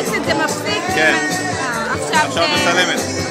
הברקזיט זה מפסיק? כן. אה, עכשיו את זה... מצלמת.